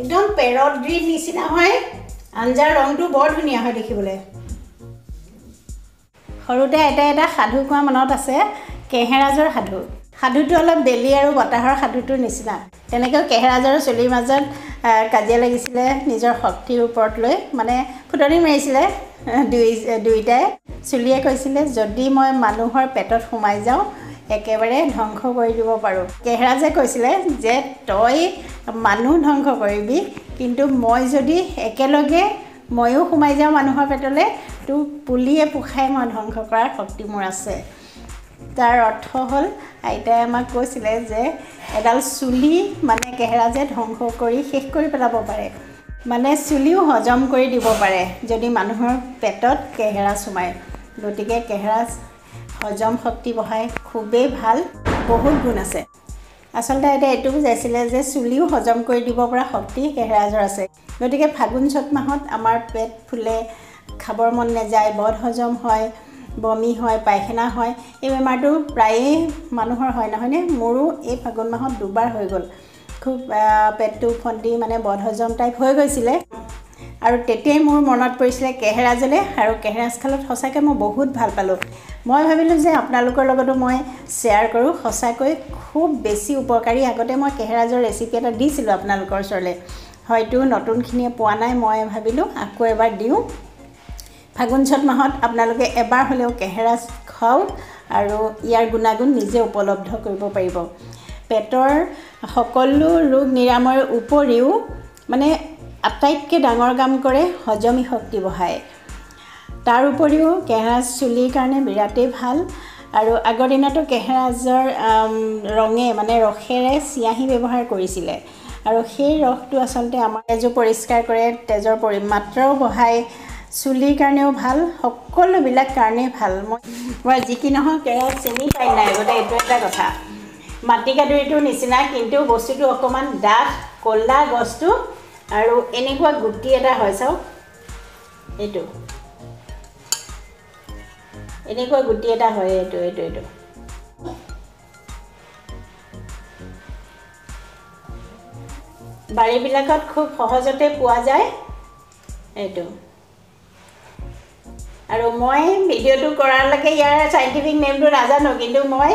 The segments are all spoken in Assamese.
একদম পেৰট গ্ৰীণ নিচিনা হয়। আঞ্জাৰ ৰংটো বৰ ধুনীয়া হয় দেখিবলৈ। সৰুতে এটা এটা সাধু কোৱা মনত আছে কেহেৰাজৰ সাধু। সাধুটো অলপ বেলি আৰু বতাহৰ সাধুটোৰ নিচিনা। তেনেকৈ কেহেৰাজৰ চুলিৰ মাজত কাজিয়া লাগিছিলে নিজৰ শক্তিৰ ওপৰত লৈ। মানে ফুটনি মাৰিছিলে দুই দুয়োটাই চুলিয়ে কৈছিলে যদি মই মানুহৰ পেটত সোমাই যাওঁ একেবাৰে ধ্বংস কৰি দিব পাৰোঁ। কেহেৰাজে কৈছিলে যে তই মানুহ ধ্বংস কৰিবি কিন্তু মই যদি একেলগে ময়ো সোমাই যাওঁ মানুহৰ পেটলৈ তোক পুলিয়ে পোখাই মই ধ্বংস কৰাৰ শক্তি মোৰ আছে। তাৰ অৰ্থ হ'ল আইতাই আমাক কৈছিলে যে এডাল চুলি মানে কেহেৰাজে ধ্বংস কৰি শেষ কৰি পেলাব পাৰে। মানে চুলিও হজম কৰি দিব পাৰে যদি মানুহৰ পেটত কেহেৰা সোমায়। গতিকে কেহেৰা হজম শক্তি বঢ়াই খুবেই ভাল বহুত গুণ আছে। আচলতে এতিয়া এইটো বুজাইছিলে যে চুলিও হজম কৰি দিব পৰা শক্তি কেহেৰাজৰ আছে। গতিকে ফাগুন চ'ত মাহত আমাৰ পেট ফুলে খাবৰ মন নাযায় বদ হজম হয় বমি হয় পায়খানা হয় এই বেমাৰটো প্ৰায়েই মানুহৰ হয় নহয়নে? মোৰো এই ফাগুন মাহত দুবাৰ হৈ গ'ল। খুব পেটটো ফন্দি মানে বদ হজম টাইপ হৈ গৈছিলে। আৰু তেতিয়াই মোৰ মনত পৰিছিলে কেহেৰাজলৈ আৰু কেহেৰাজ খালত সঁচাকৈ মই বহুত ভাল পালোঁ। মই ভাবিলোঁ যে আপোনালোকৰ লগতো মই শ্বেয়াৰ কৰোঁ। সঁচাকৈ খুব বেছি উপকাৰী আগতে মই কেহেৰাজৰ ৰেচিপি এটা দিছিলোঁ আপোনালোকৰ ওচৰলৈ। হয়তো নতুনখিনিয়ে পোৱা নাই মই ভাবিলোঁ আকৌ এবাৰ দিওঁ। ফাগুন চ'ত মাহত আপোনালোকে এবাৰ হ'লেও কেহেৰাজ খাওক আৰু ইয়াৰ গুণাগুণ নিজে উপলব্ধ কৰিব পাৰিব। পেটৰ সকলো ৰোগ নিৰাময়ৰ উপৰিও মানে আটাইতকৈ ডাঙৰ কাম কৰে হজমী শক্তি বঢ়ায় তাৰ উপৰিও কেহেৰাজ চুলিৰ কাৰণে বিৰাটেই ভাল আৰু আগৰ দিনতো কেহেৰাজৰ ৰঙে মানে ৰসেৰে চিয়াঁহী ব্যৱহাৰ কৰিছিলে। আৰু সেই ৰসটো আচলতে আমাৰ তেজো পৰিষ্কাৰ কৰে তেজৰ পৰিমাত্ৰাও বঢ়ায় চুলিৰ কাৰণেও ভাল সকলোবিলাক কাৰণেই ভাল। মই মই যি কি নহওক কেহেৰাজ চিনি পাই নাই আগতে এইটো এটা কথা। মাটিকাদুৰিটোৰ নিচিনা কিন্তু বস্তুটো অকণমান ডাঠ ক'লা গছটো আৰু এনেকুৱা গুটি এটা হয় চাওক। এইটো। এনেকুৱা গুটি এটা হয় এইটো এইটো এইটো। বাৰীবিলাকত খুব সহজতে পোৱা যায় এইটো। আৰু মই ভিডিঅ'টো কৰালৈকে ইয়াৰ চাইণ্টিফিক নেমটো নাজানো কিন্তু মই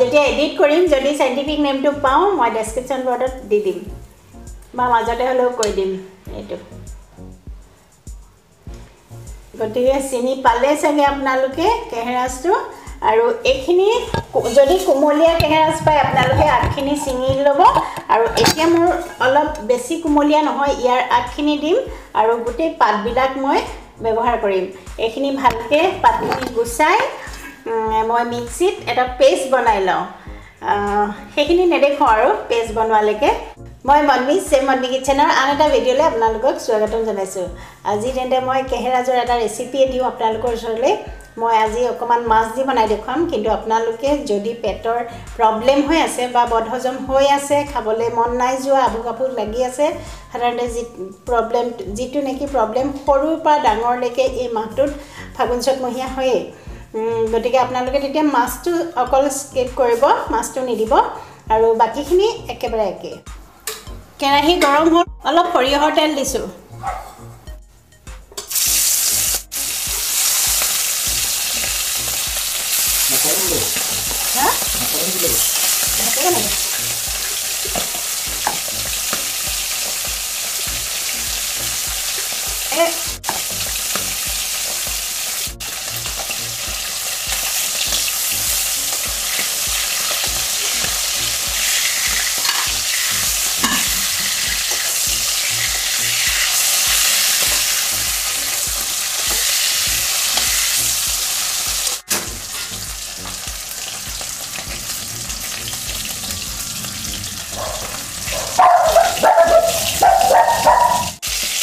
যেতিয়া এডিট কৰিম যদি চাইণ্টিফিক নেমটো পাওঁ মই ডেছক্ৰিপশ্যন বৰ্ডত দি দিম। বা মাজতে হ'লেও কৈ দিম এইটো। গতিকে চিনি পালে চাগে আপোনালোকে কেহেৰাজটো। আৰু এইখিনি যদি কোমলীয়া কেহেৰাজ পায় আপোনালোকে আগখিনি ছিঙি ল'ব। আৰু এতিয়া মোৰ অলপ বেছি কোমলীয়া নহয় ইয়াৰ আগখিনি দিম। আৰু গোটেই পাতবিলাক মই ব্যৱহাৰ কৰিম। এইখিনি ভালকৈ পাতখিনি গুচাই মই মিক্সিত এটা পেষ্ট বনাই লওঁ। সেইখিনি নেদেখোঁ আৰু পেষ্ট বনোৱালৈকে। মই মনমি ছেম মনমি কিটচেনৰ আন এটা ভিডিঅ'লৈ আপোনালোকক স্বাগতম জনাইছোঁ। আজি তেন্তে মই কেহেৰাজৰ এটা ৰেচিপিয়ে দিওঁ আপোনালোকৰ ওচৰলৈ মই আজি অকণমান মাছ দি বনাই দেখুৱাম কিন্তু আপোনালোকে যদি পেটৰ প্ৰব্লেম হৈ আছে বা বদহজম হৈ আছে খাবলৈ মন নাই যোৱা আবু কাপোৰ লাগি আছে সাধাৰণতে যি প্ৰব্লেম যিটো নেকি প্ৰব্লেম সৰুৰ পৰা ডাঙৰলৈকে এই মাহটোত ফাগুন চ'তমহীয়া হয়েই। গতিকে আপোনালোকে তেতিয়া মাছটো অকল স্কিপ কৰিব মাছটো নিদিব আৰু বাকীখিনি একেবাৰে একে। কেৰাহী গৰম হ'ল অলপ সৰিয়হৰ তেল দিছোঁ।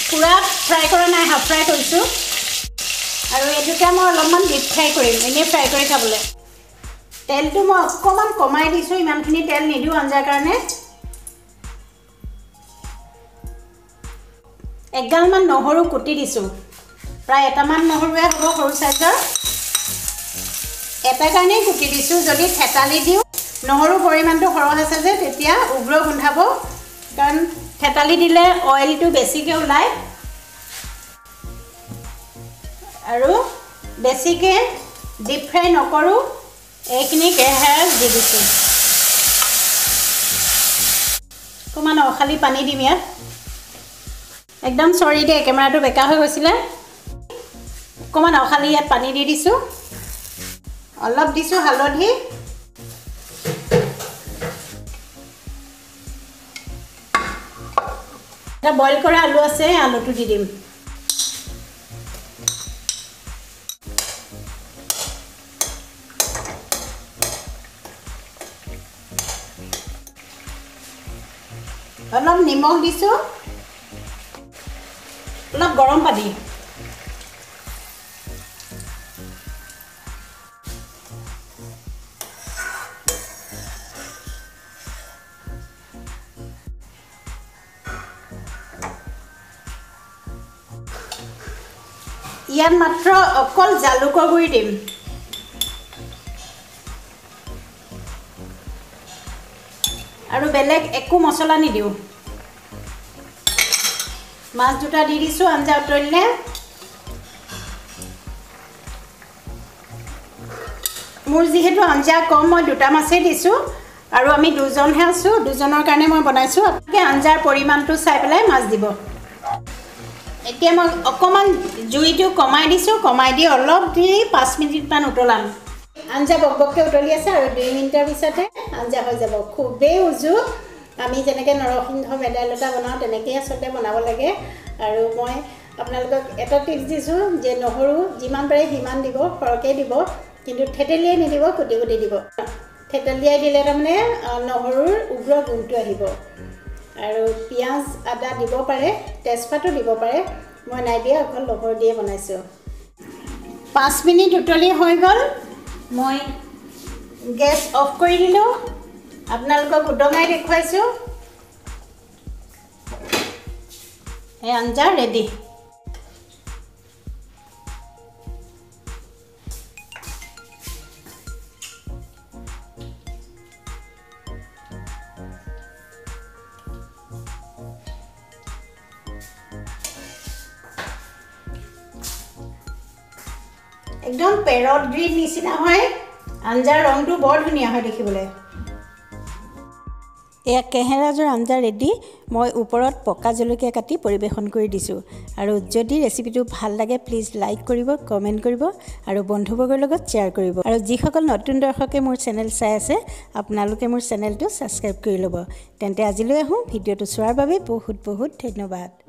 পূৰা ফ্ৰাই কৰা নাই হাফ ফ্ৰাই কৰিছোঁ। আৰু এই দুটা মই অলপমান ডিপ ফ্ৰাই কৰিম এনেই ফ্ৰাই কৰি খাবলৈ। তেলটো মই অকণমান কমাই দিছোঁ ইমানখিনি তেল নিদিওঁ আঞ্জাৰ কাৰণে। এগালমান নহৰু কুটি দিছোঁ। প্ৰায় এটামান নহৰুৱে হ'ব সৰু চাইজৰ। এটা কাৰণেই কুটি দিছোঁ যদি থেতালি দিওঁ নহৰুৰ পৰিমাণটো সৰহ আছে যে তেতিয়া উগ্ৰ গোন্ধাব। কাৰণ থেতালি দিলে অইলটো বেছিকৈ ওলায়। আৰু বেছিকৈ ডিপ ফ্ৰাই নকৰোঁ এইখিনি কেহেৰাত দি দিছোঁ। অকণমান অখালি পানী দিম ইয়াত। একদম চৰি দেই কেমেৰাটো বেকা হৈ গৈছিলে। অকণমান অখালি ইয়াত পানী দি দিছোঁ। অলপ দিছোঁ হালধি। এটা বইল কৰা আলু আছে আলুটো দি দিম। অলপ নিমখ দিছোঁ। অলপ গৰম পানী। ইয়াত মাত্ৰ অকল জালুকৰ গুড়ি দিম। আৰু বেলেগ একো মছলা নিদিওঁ। মাছ দুটা দি দিছোঁ আঞ্জা উতলিলে। মোৰ যিহেতু আঞ্জা কম মই দুটা মাছেই দিছোঁ। আৰু আমি দুজনহে আছোঁ দুজনৰ কাৰণে মই বনাইছোঁ। আপোনালোকে আঞ্জাৰ পৰিমাণটো চাই পেলাই মাছ দিব। এতিয়া মই অকণমান জুইটো কমাই দিছোঁ কমাই দি অলপ দি পাঁচ মিনিটমান উতলাম। আঞ্জা বক বককৈ উতলি আছে আৰু দুই মিনিটৰ পিছতে আঞ্জা হৈ যাব। খুবেই উজু। আমি যেনেকৈ নৰসিংহ ভেদাইলতা বনাওঁ তেনেকৈয়ে আচলতে বনাব লাগে। আৰু মই আপোনালোকক এটা টিপছ দিছোঁ যে নহৰু যিমান পাৰে সিমান দিব সৰহকৈ দিব কিন্তু থেতেলিয়াই নিদিব কুটি কুটি দিব। থেতেলিয়াই দিলে তাৰমানে নহৰুৰ উগ্ৰ গুণটো আহিব। আৰু পিঁয়াজ আদা দিব পাৰে তেজপাতো দিব পাৰে। মই নাই দিয়া অকল নহৰু দিয়ে বনাইছোঁ। পাঁচ মিনিট উতলি হৈ গ'ল। মই গেছ অফ কৰি দিলোঁ। আপোনালোকক উদঙাই দেখুৱাইছোঁ। এই আঞ্জা ৰেডি একদম পেৰট গ্ৰীণ নিচিনা হয়। আঞ্জাৰ ৰংটো বৰ ধুনীয়া হয় দেখিবলৈ। এয়া কেহেৰাজৰ আঞ্জা ৰেডি মই ওপৰত পকা জলকীয়া কাটি পৰিৱেশন কৰি দিছোঁ। আৰু যদি ৰেচিপিটো ভাল লাগে প্লিজ লাইক কৰিব কমেণ্ট কৰিব আৰু বন্ধুবৰ্গৰ লগত শ্বেয়াৰ কৰিব। আৰু যিসকল নতুন দৰ্শকে মোৰ চেনেল চাই আছে আপোনালোকে মোৰ চেনেলটো ছাবস্ক্ৰাইব কৰি ল'ব। তেন্তে আজিলৈ আহোঁ। ভিডিঅ'টো চোৱাৰ বাবে বহুত বহুত ধন্যবাদ।